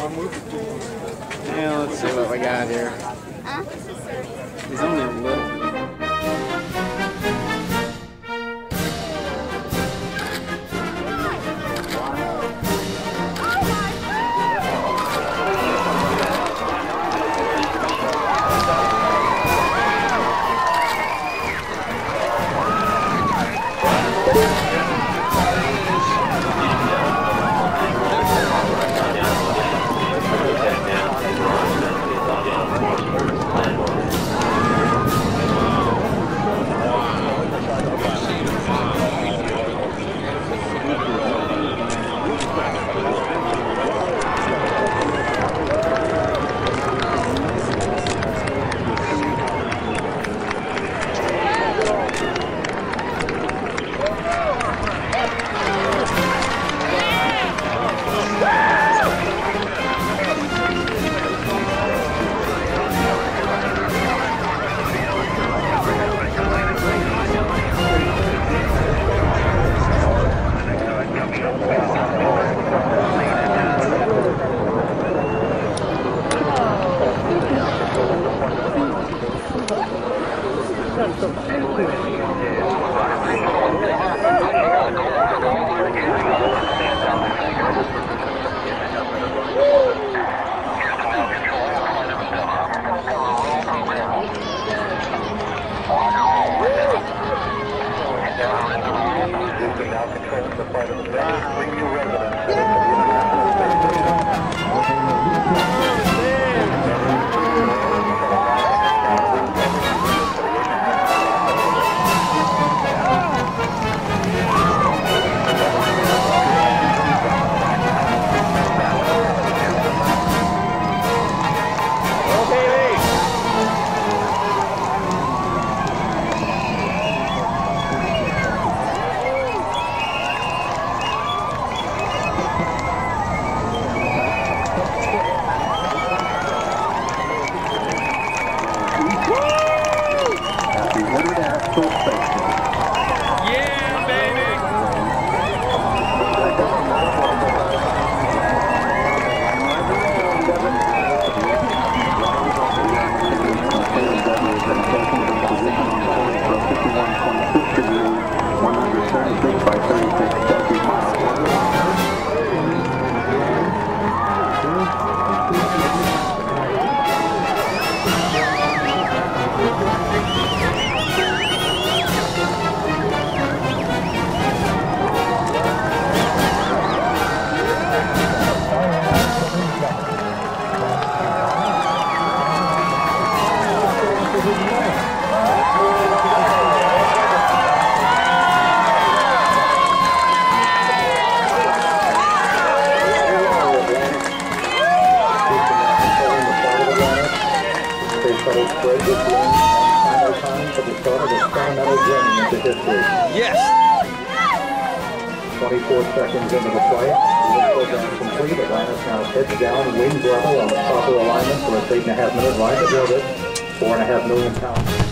Yeah, let's see what we got here. He's only a little. Happy Shuttle spread this wing final time for the start of the Star journey into history. Yes! 24 seconds into the flight, lift program complete. Atlantis now heads down, wings level on the proper alignment for a eight and a half minute ride to orbit. Four and a half million pounds.